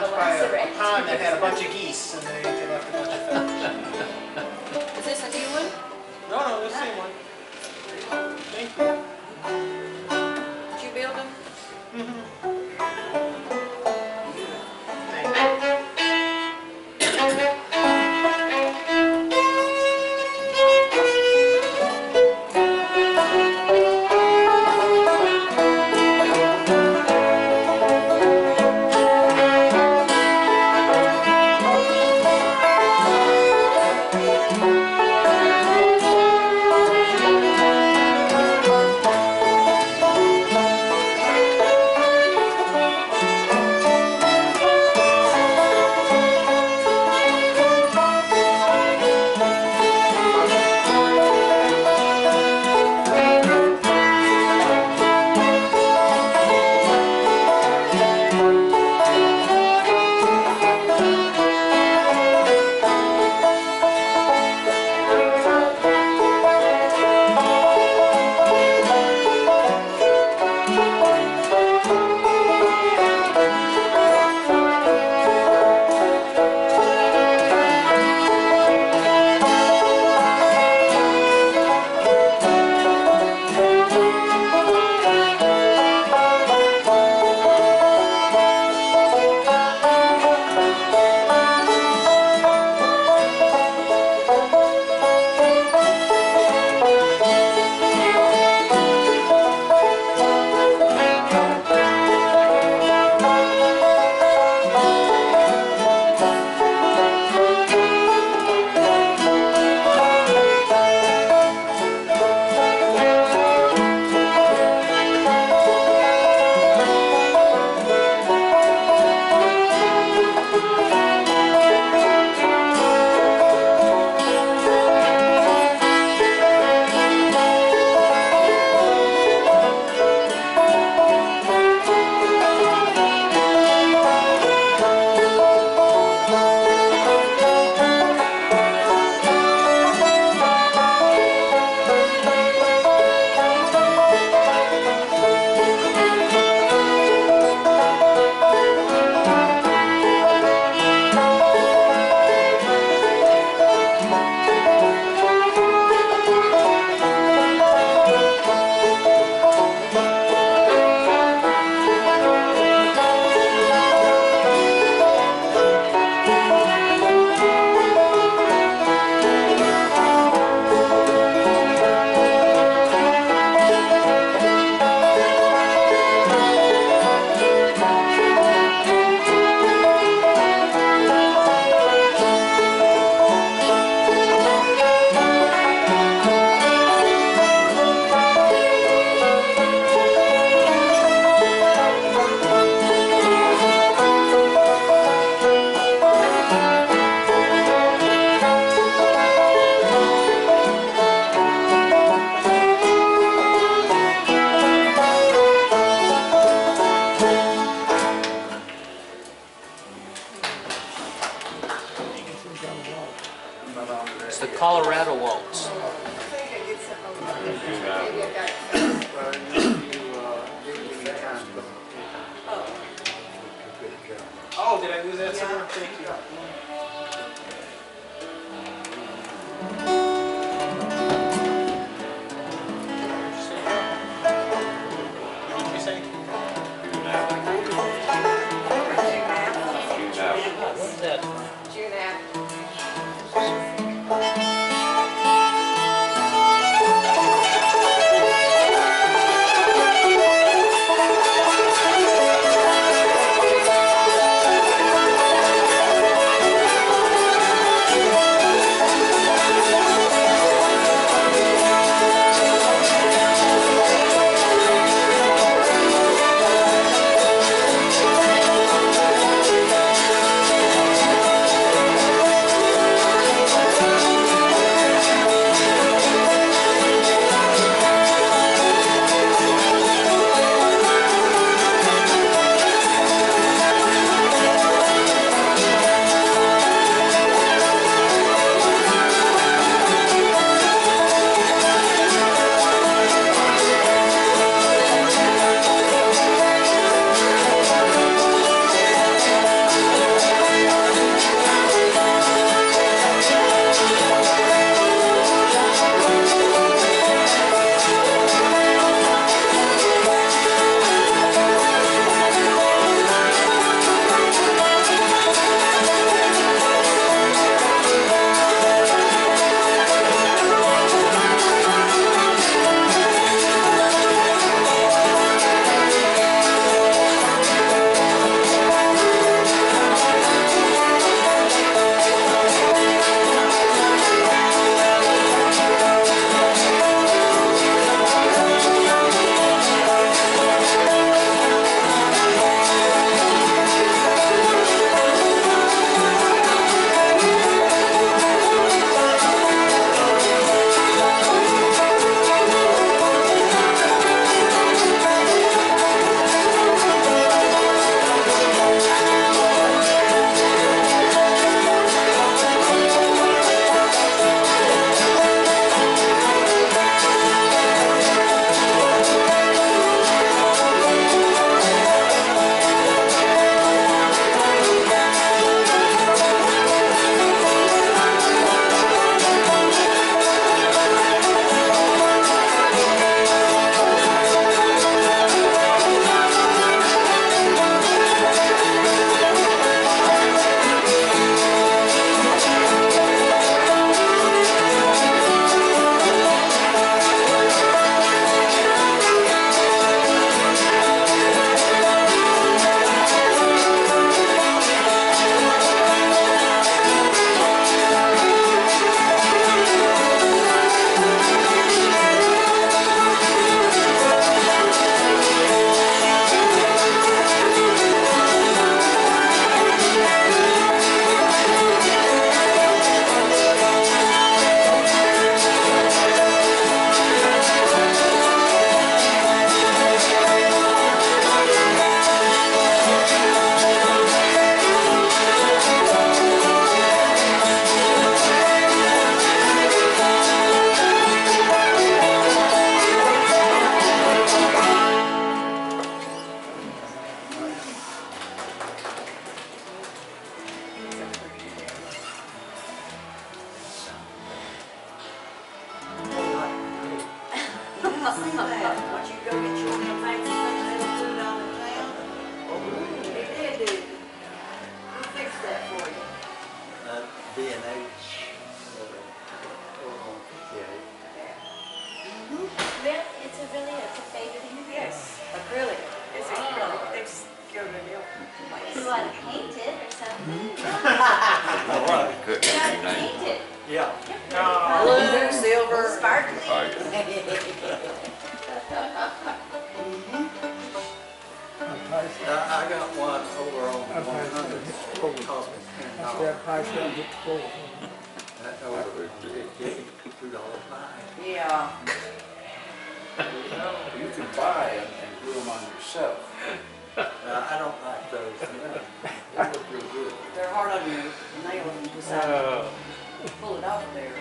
lunch by a, a pond that had a bunch of geese, and they Oh, did I lose that somewhere? Thank you. Nail and to pull it off there.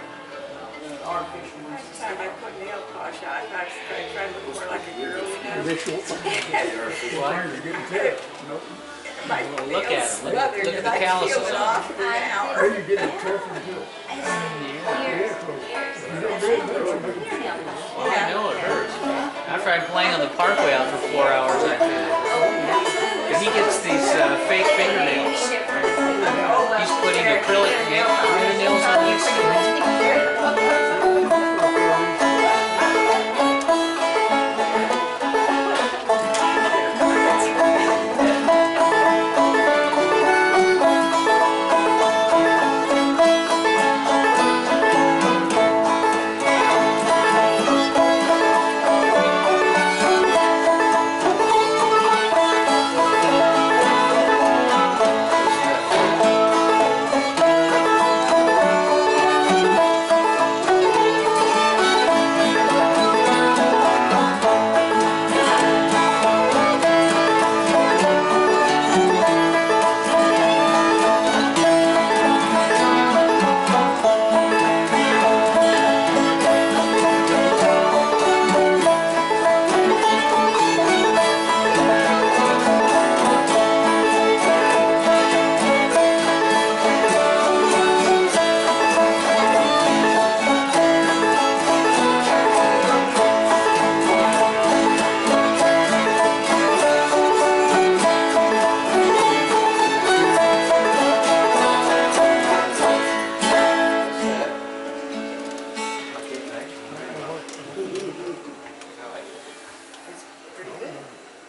The artificial ones. Last time I put nail polish on, I was trying, trying to look more like a girl, you know? They short, fingers getting tipped. Nope. My Well, look at nails 'em. Look- smothered look at the calluses peeled it on 'em. off for an hour. Or you get tough and good. Years, years. You don't do it, that's what you can- Fingernail Well, I know it hurts. After I playing on the parkway out for four hours, I feel he gets these uh, fake fingernails. He's putting acrylic na- fingernails on these.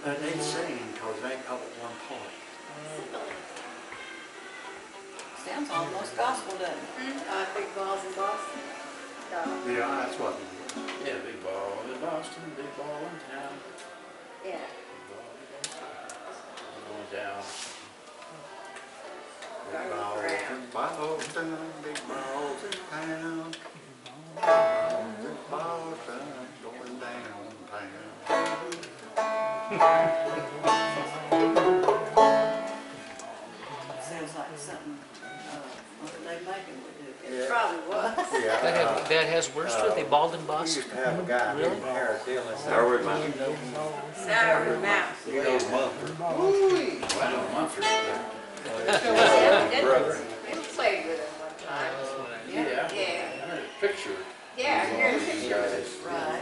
It ain't saying, cause they ain't got but one point. Sounds almost gospel, doesn't it? Uh, big balls in Boston. Yeah, that's what it is. Yeah, big ball in Boston, big ball in town. Yeah. big ball in Boston. Going down. Big balls in Boston, big balls in town. Big Boston, going downtown. Sounds like something, uh, what they making would do. Yeah. Probably was. That, uh, have, that has worse to it. They bald and We bust. used to have a guy Really? named Harry Dillon. There we Sour mouth. You know Mumford. I know Mumford. Brother. We played with him one time. Yeah. Yeah. I heard a picture. Yeah, here's a These picture. guys. Right.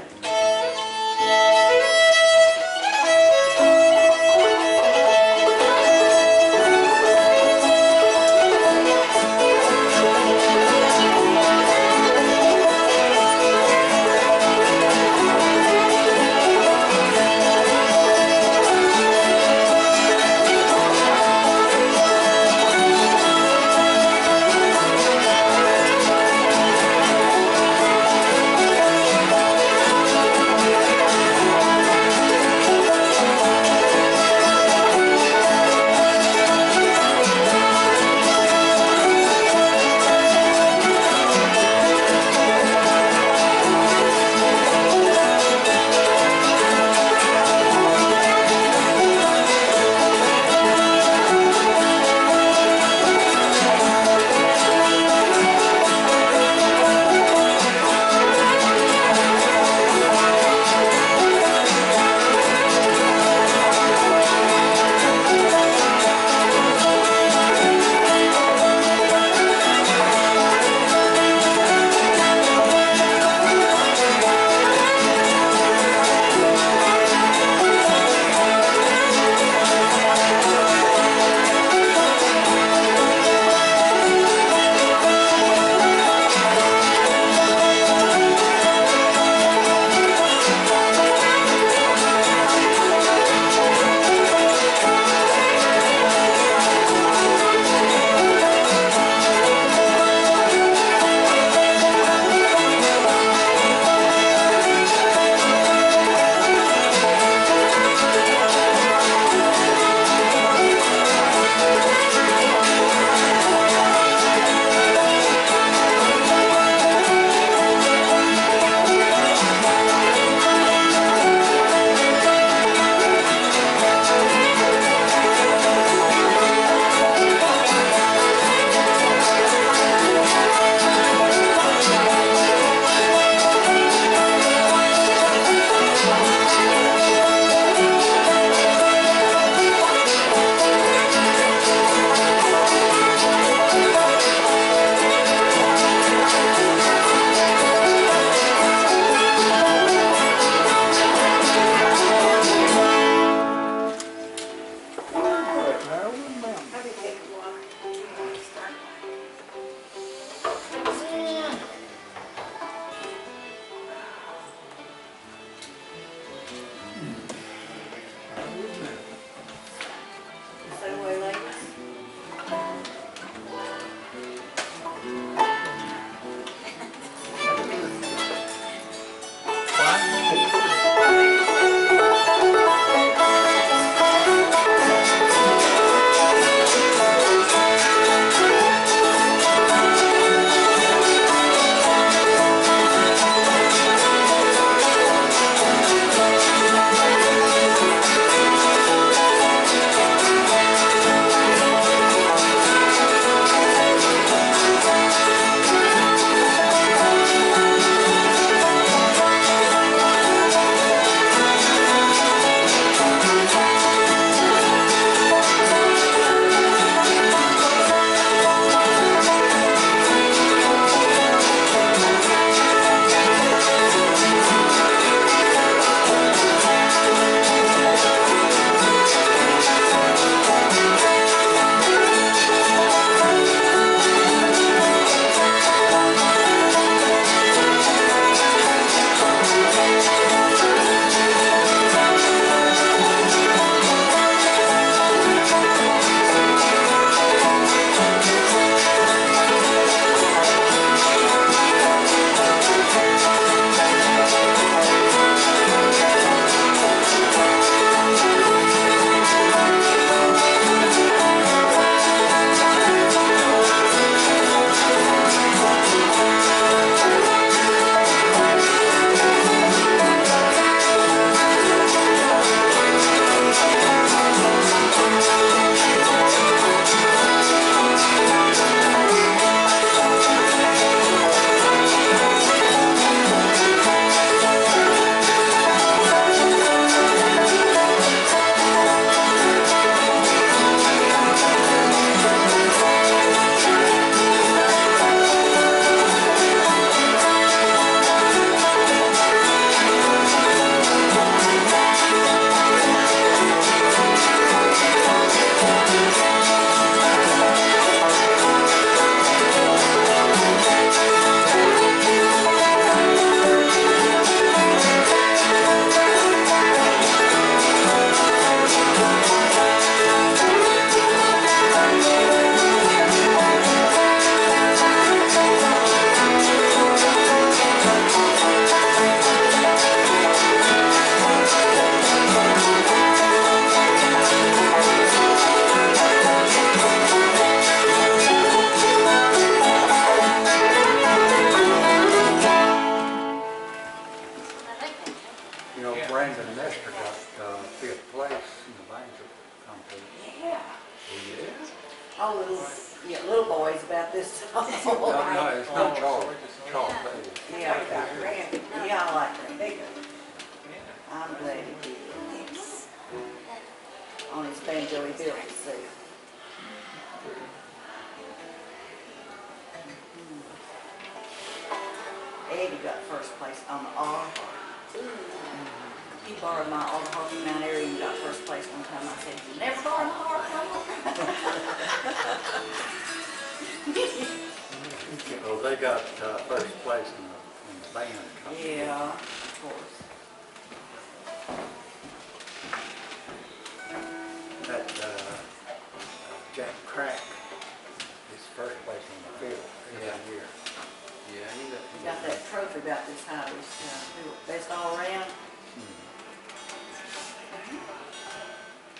Got. He got that trophy about this high, it was, uh, best all around.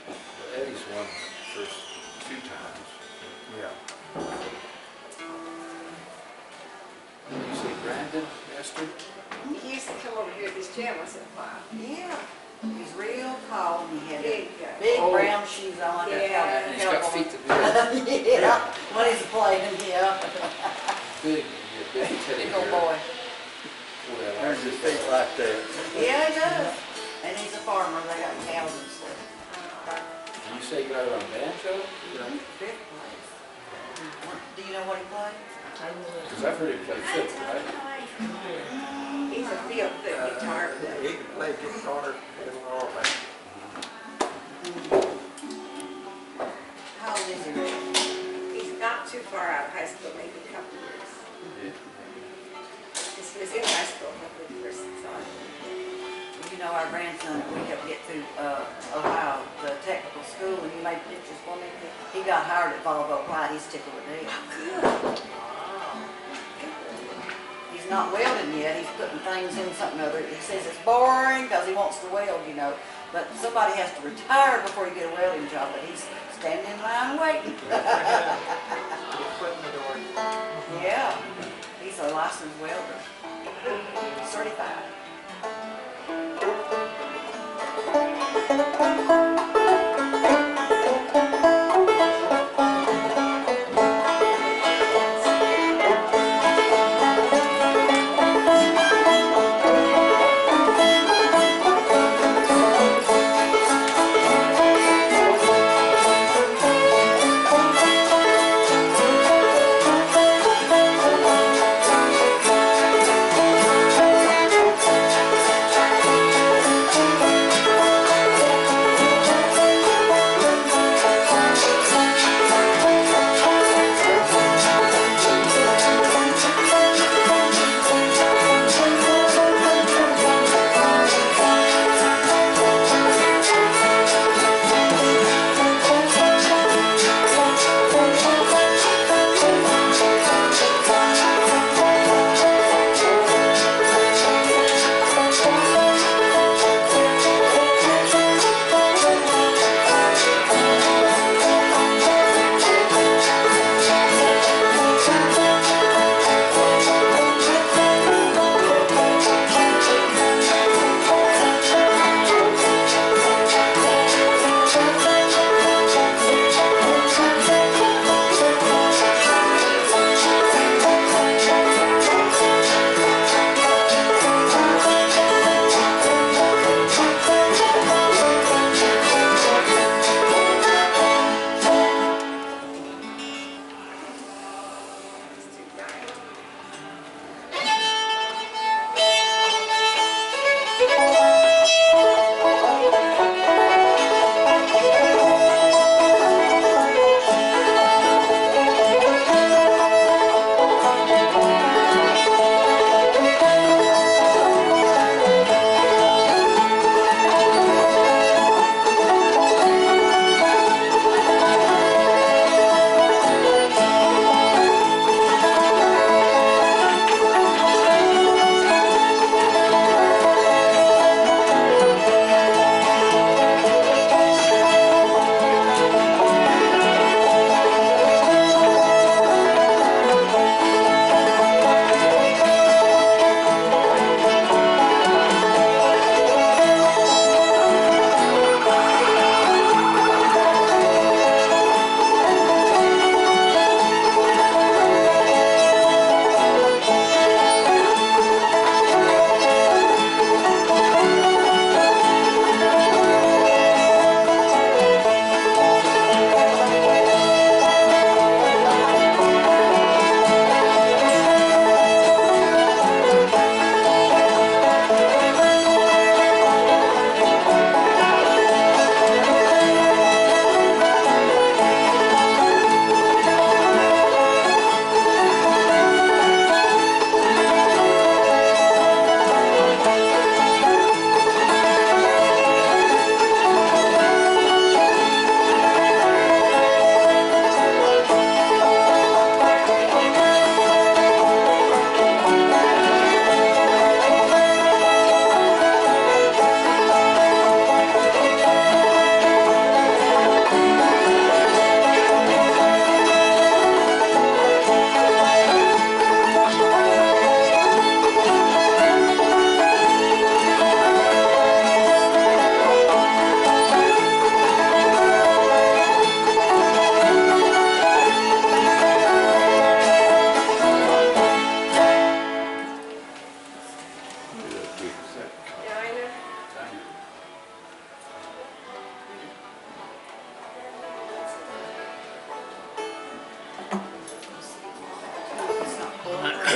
Well, Eddie's won the first two times. Yeah. You see Brandon Esther? He used to come over here at this gym once in a while. Yeah, he's real tall and he had Big big, Oh. brown shoes on. that Yeah. And he's got feet to do it. Yeah, when he's playing, yeah. Big, yeah, big Big old boy. There's his feet like that. Yeah, he does. And he's a farmer, they got cows and stuff. You say you got it on banjo? Fifth place. Do you know what he played? Because I've heard him play fiddle, right? He's a field guitar player. He can play guitar and all that. How old is he, He's not too far out of high school, maybe a couple years. Yeah. Because he in high school when we first him. You know, our grandson, we helped get through, uh, Ohio, the technical school, and he made pictures for me. He got hired at Volvo White, he's tickled to death. He's not welding yet, he's putting things in something other. He says it's boring because he wants to weld, you know. But somebody has to retire before you get a welding job, but he's standing in line waiting. licensed welder, certified.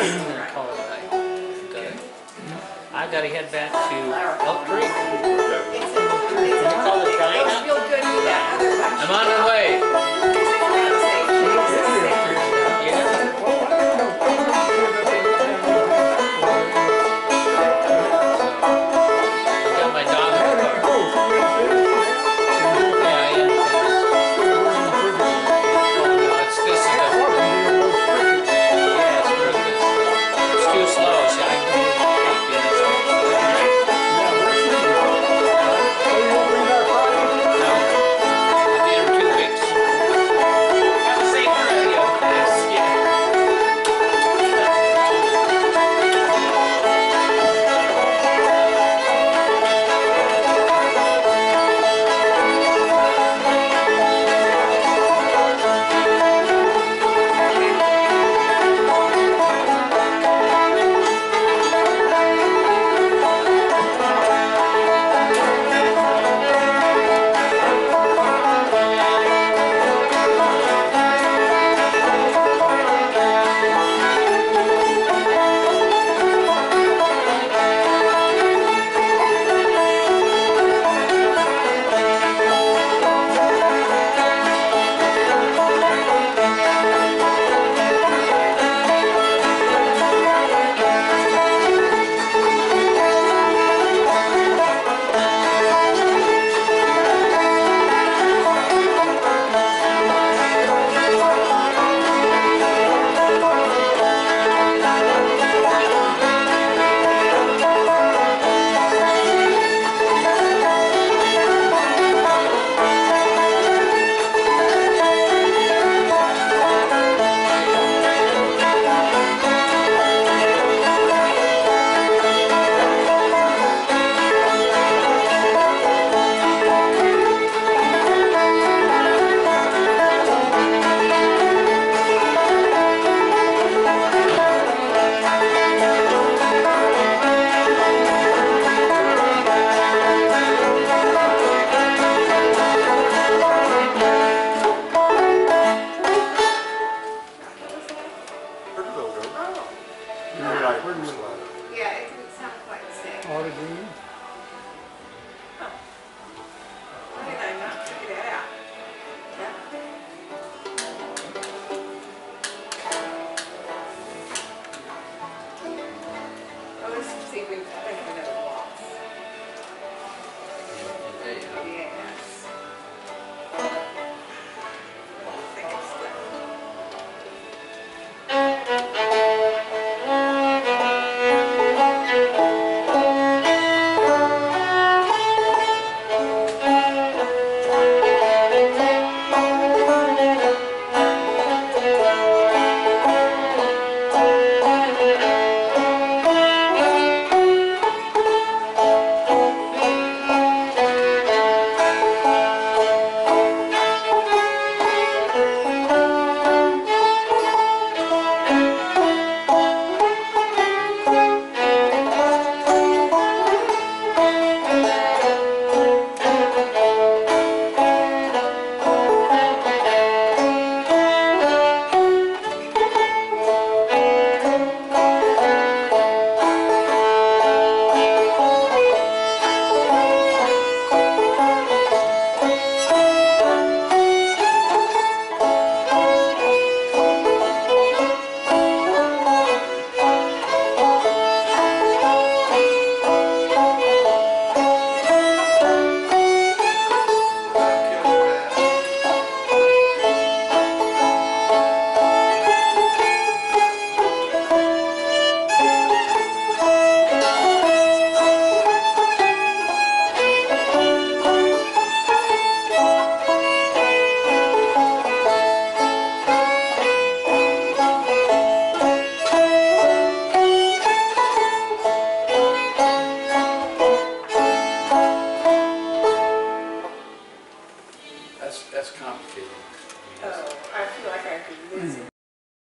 and call it a night. Okay. I gotta head back to Elk Creek. Can you call the China. I'm on my way.